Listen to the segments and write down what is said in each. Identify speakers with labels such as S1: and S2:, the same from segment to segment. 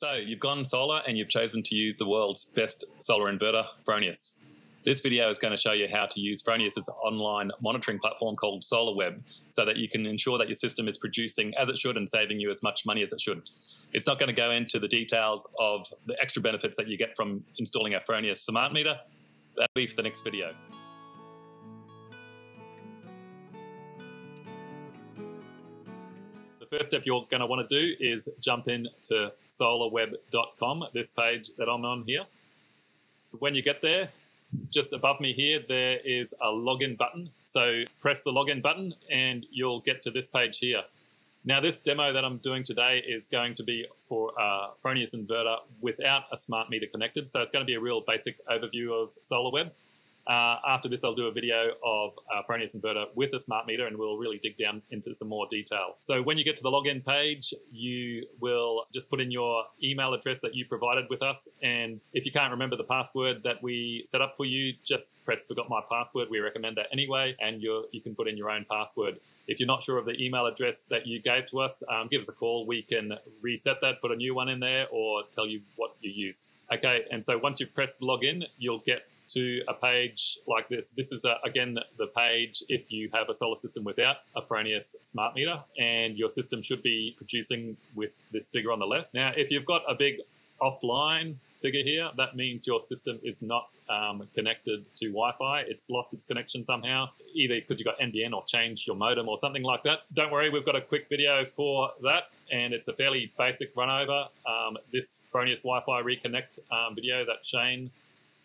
S1: So you've gone solar and you've chosen to use the world's best solar inverter, Fronius. This video is going to show you how to use Fronius's online monitoring platform called SolarWeb so that you can ensure that your system is producing as it should and saving you as much money as it should. It's not going to go into the details of the extra benefits that you get from installing a Fronius smart meter. That'll be for the next video. First step you're going to want to do is jump in to solarweb.com, this page that I'm on here. When you get there, just above me here, there is a login button. So press the login button and you'll get to this page here. Now this demo that I'm doing today is going to be for a Fronius inverter without a smart meter connected. So it's going to be a real basic overview of SolarWeb. Uh, after this, I'll do a video of a Fronius inverter with a smart meter and we'll really dig down into some more detail. So when you get to the login page, you will just put in your email address that you provided with us. And if you can't remember the password that we set up for you, just press forgot my password. We recommend that anyway, and you you can put in your own password. If you're not sure of the email address that you gave to us, um, give us a call. We can reset that, put a new one in there, or tell you what you used. Okay, and so once you've pressed login, you'll get to a page like this. This is, uh, again, the page if you have a solar system without a Fronius smart meter, and your system should be producing with this figure on the left. Now, if you've got a big offline figure here, that means your system is not um, connected to Wi-Fi. It's lost its connection somehow, either because you've got NBN or changed your modem or something like that. Don't worry, we've got a quick video for that, and it's a fairly basic run over. Um, this Fronius Wi-Fi reconnect um, video that Shane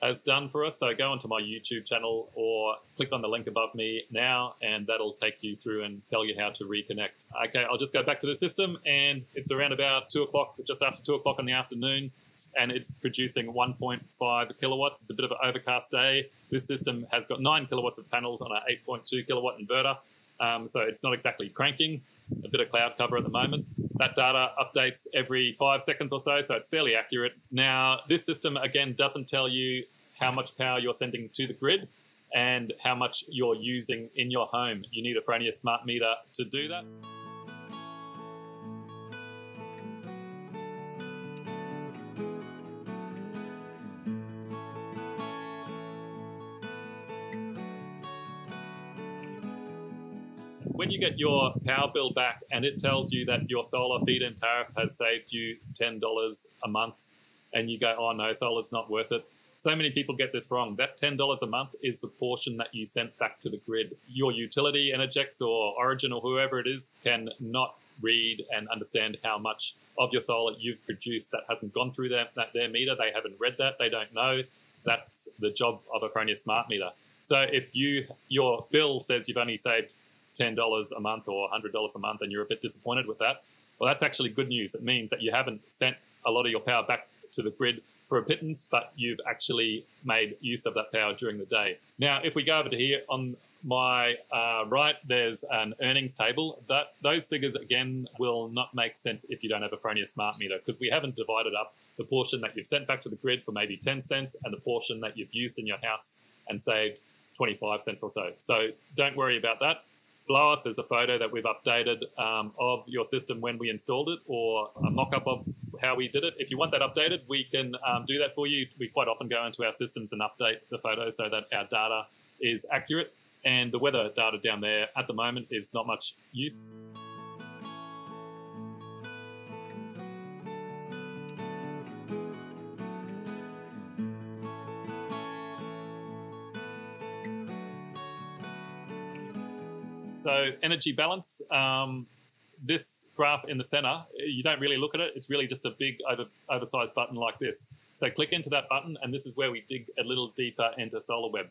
S1: has done for us. So go onto my YouTube channel or click on the link above me now and that'll take you through and tell you how to reconnect. Okay, I'll just go back to the system and it's around about two o'clock, just after two o'clock in the afternoon and it's producing 1.5 kilowatts. It's a bit of an overcast day. This system has got nine kilowatts of panels on an 8.2 kilowatt inverter. Um, so it's not exactly cranking, a bit of cloud cover at the moment. That data updates every five seconds or so, so it's fairly accurate. Now, this system, again, doesn't tell you how much power you're sending to the grid and how much you're using in your home. You need a Fronius smart meter to do that. when you get your power bill back and it tells you that your solar feed-in tariff has saved you $10 a month and you go, oh no, solar's not worth it. So many people get this wrong. That $10 a month is the portion that you sent back to the grid. Your utility, Energex or Origin or whoever it is, can not read and understand how much of your solar you've produced that hasn't gone through that their meter. They haven't read that. They don't know. That's the job of a Fronius smart meter. So if you your bill says you've only saved $10 a month or $100 a month and you're a bit disappointed with that, well, that's actually good news. It means that you haven't sent a lot of your power back to the grid for a pittance, but you've actually made use of that power during the day. Now, if we go over to here on my uh, right, there's an earnings table. That Those figures, again, will not make sense if you don't have a Fronius smart meter because we haven't divided up the portion that you've sent back to the grid for maybe 10 cents and the portion that you've used in your house and saved 25 cents or so. So don't worry about that below us is a photo that we've updated um, of your system when we installed it or a mock-up of how we did it. If you want that updated, we can um, do that for you. We quite often go into our systems and update the photos so that our data is accurate. And the weather data down there at the moment is not much use. So energy balance, um, this graph in the center, you don't really look at it. It's really just a big over, oversized button like this. So click into that button and this is where we dig a little deeper into SolarWeb.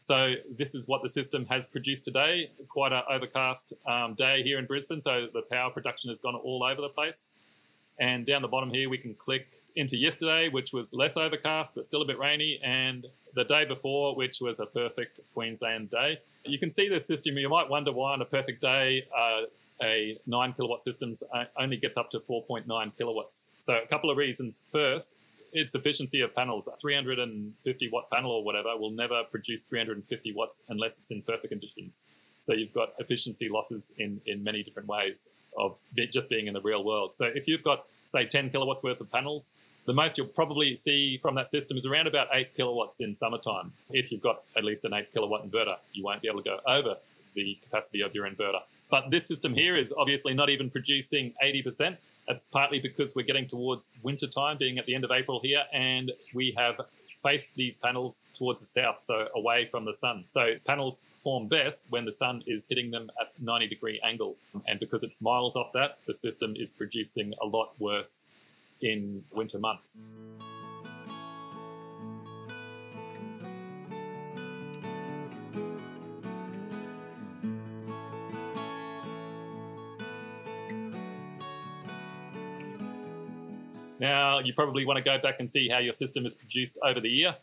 S1: So this is what the system has produced today. Quite an overcast um, day here in Brisbane, so the power production has gone all over the place. And down the bottom here, we can click into yesterday, which was less overcast, but still a bit rainy, and the day before, which was a perfect Queensland day. You can see this system. You might wonder why on a perfect day, uh, a 9 kilowatt system uh, only gets up to 4.9 kilowatts. So a couple of reasons. First, its efficiency of panels, a 350 watt panel or whatever, will never produce 350 watts unless it's in perfect conditions. So you've got efficiency losses in, in many different ways of just being in the real world. So if you've got say 10 kilowatts worth of panels. The most you'll probably see from that system is around about 8 kilowatts in summertime. If you've got at least an 8 kilowatt inverter, you won't be able to go over the capacity of your inverter. But this system here is obviously not even producing 80%. That's partly because we're getting towards winter time, being at the end of April here, and we have faced these panels towards the south, so away from the sun. So panels perform best when the sun is hitting them at 90 degree angle. And because it's miles off that, the system is producing a lot worse in winter months. Now, you probably want to go back and see how your system is produced over the year.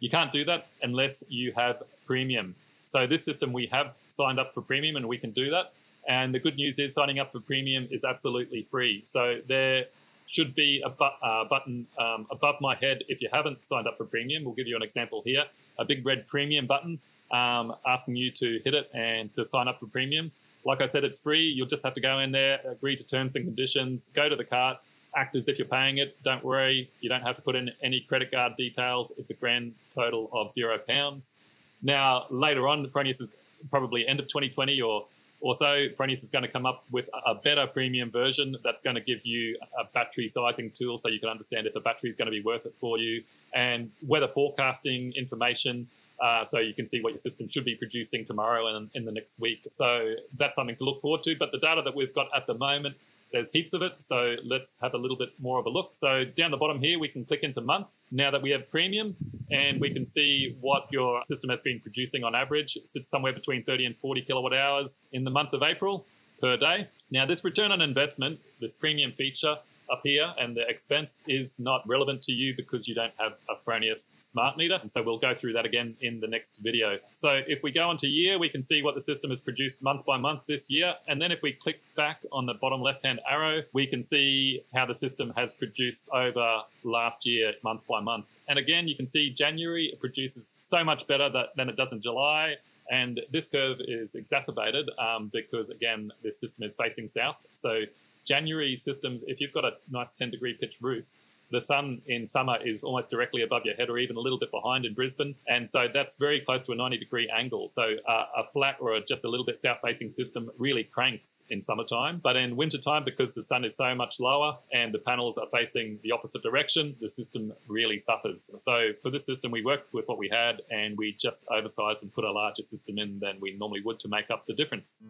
S1: You can't do that unless you have premium. So this system, we have signed up for premium and we can do that. And the good news is signing up for premium is absolutely free. So there should be a bu uh, button um, above my head if you haven't signed up for premium. We'll give you an example here. A big red premium button um, asking you to hit it and to sign up for premium. Like I said, it's free. You'll just have to go in there, agree to terms and conditions, go to the cart, act as if you're paying it. Don't worry, you don't have to put in any credit card details. It's a grand total of zero pounds. Now, later on, Fronius is probably end of 2020 or or so, Fronius is going to come up with a better premium version that's going to give you a battery sizing tool so you can understand if the battery is going to be worth it for you and weather forecasting information uh, so you can see what your system should be producing tomorrow and in the next week. So that's something to look forward to. But the data that we've got at the moment there's heaps of it, so let's have a little bit more of a look. So down the bottom here, we can click into month. Now that we have premium, and we can see what your system has been producing on average. It sits somewhere between 30 and 40 kilowatt hours in the month of April per day. Now this return on investment, this premium feature, up here and the expense is not relevant to you because you don't have a Fronius smart meter. And so we'll go through that again in the next video. So if we go into year, we can see what the system has produced month by month this year. And then if we click back on the bottom left-hand arrow, we can see how the system has produced over last year, month by month. And again, you can see January it produces so much better that, than it does in July. And this curve is exacerbated um, because, again, this system is facing south. So January systems, if you've got a nice 10 degree pitch roof, the sun in summer is almost directly above your head or even a little bit behind in Brisbane. And so that's very close to a 90 degree angle. So uh, a flat or a, just a little bit south facing system really cranks in summertime. But in wintertime, because the sun is so much lower and the panels are facing the opposite direction, the system really suffers. So for this system, we worked with what we had and we just oversized and put a larger system in than we normally would to make up the difference.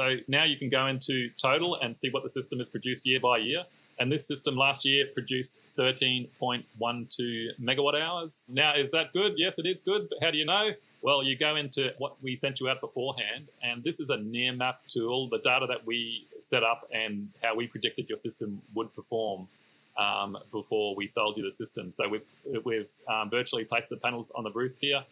S1: So now you can go into total and see what the system has produced year by year. And this system last year produced 13.12 megawatt hours. Now, is that good? Yes, it is good. But how do you know? Well, you go into what we sent you out beforehand, and this is a Nearmap tool, the data that we set up and how we predicted your system would perform. Um, before we sold you the system. So we've, we've um, virtually placed the panels on the roof here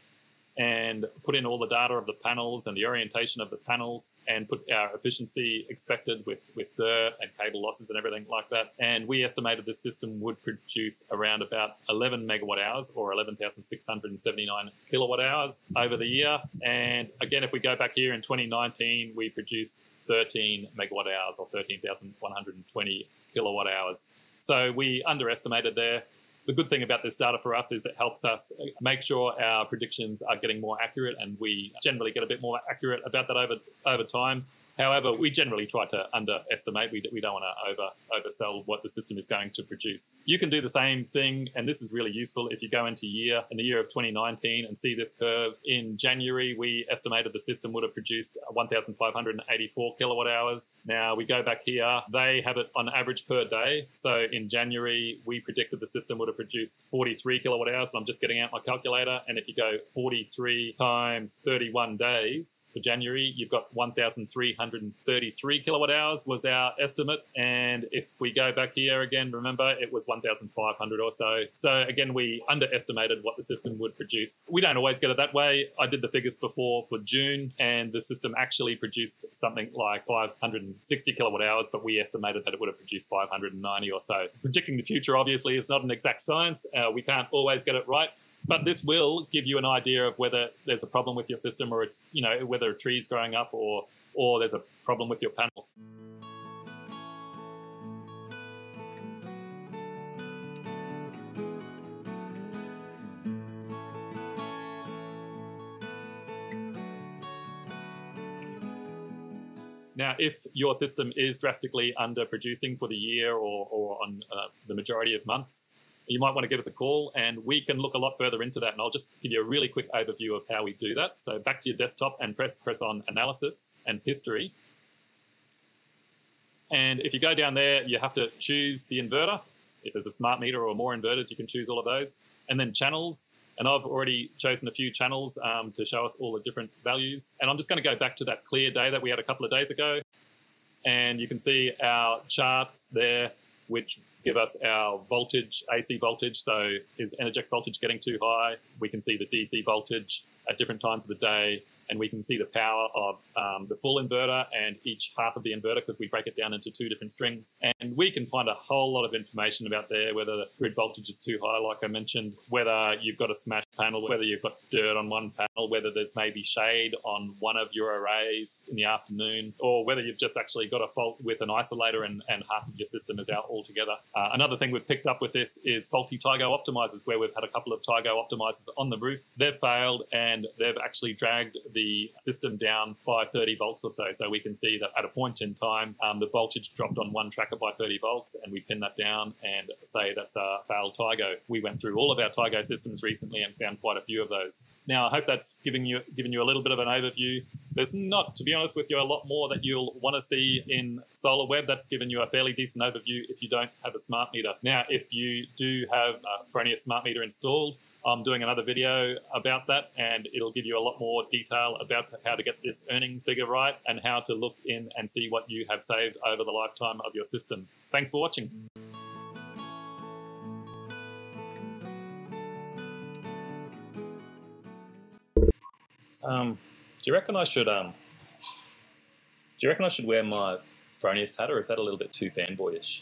S1: and put in all the data of the panels and the orientation of the panels and put our efficiency expected with, with dirt and cable losses and everything like that. And we estimated this system would produce around about 11 megawatt hours or 11,679 kilowatt hours over the year. And again, if we go back here in 2019, we produced 13 megawatt hours or 13,120 kilowatt hours. So we underestimated there the good thing about this data for us is it helps us make sure our predictions are getting more accurate and we generally get a bit more accurate about that over over time However, we generally try to underestimate. We, we don't want to over oversell what the system is going to produce. You can do the same thing, and this is really useful if you go into year in the year of 2019 and see this curve. In January, we estimated the system would have produced 1,584 kilowatt hours. Now we go back here, they have it on average per day. So in January, we predicted the system would have produced 43 kilowatt hours. And I'm just getting out my calculator. And if you go 43 times 31 days for January, you've got 1,300 933 kilowatt hours was our estimate. And if we go back here again, remember it was 1,500 or so. So again, we underestimated what the system would produce. We don't always get it that way. I did the figures before for June, and the system actually produced something like 560 kilowatt hours, but we estimated that it would have produced 590 or so. Predicting the future, obviously, is not an exact science. Uh, we can't always get it right. But this will give you an idea of whether there's a problem with your system or it's, you know, whether a tree's growing up or, or there's a problem with your panel. Now, if your system is drastically underproducing for the year or, or on uh, the majority of months, you might want to give us a call and we can look a lot further into that. And I'll just give you a really quick overview of how we do that. So back to your desktop and press, press on analysis and history. And if you go down there, you have to choose the inverter. If there's a smart meter or more inverters, you can choose all of those. And then channels. And I've already chosen a few channels um, to show us all the different values. And I'm just going to go back to that clear day that we had a couple of days ago. And you can see our charts there which give us our voltage, AC voltage. So is Energex voltage getting too high? We can see the DC voltage at different times of the day and we can see the power of um, the full inverter and each half of the inverter because we break it down into two different strings. And we can find a whole lot of information about there, whether the grid voltage is too high, like I mentioned, whether you've got a smash panel, whether you've got dirt on one panel, whether there's maybe shade on one of your arrays in the afternoon, or whether you've just actually got a fault with an isolator and, and half of your system is out altogether. Uh, another thing we've picked up with this is faulty Tigo optimizers, where we've had a couple of Tigo optimizers on the roof. They've failed and they've actually dragged the system down by 30 volts or so. So we can see that at a point in time, um, the voltage dropped on one tracker by 30 volts, and we pin that down and say that's a failed Tigo. We went through all of our Tigo systems recently and found quite a few of those. Now, I hope that's giving you giving you a little bit of an overview. There's not, to be honest with you, a lot more that you'll want to see in SolarWeb. That's given you a fairly decent overview if you don't have a smart meter. Now, if you do have uh, a Fronius smart meter installed, I'm doing another video about that and it'll give you a lot more detail about how to get this earning figure right and how to look in and see what you have saved over the lifetime of your system. Thanks for watching. Um, do you reckon I should um, do you reckon I should wear my Fronius hat or is that a little bit too fanboyish?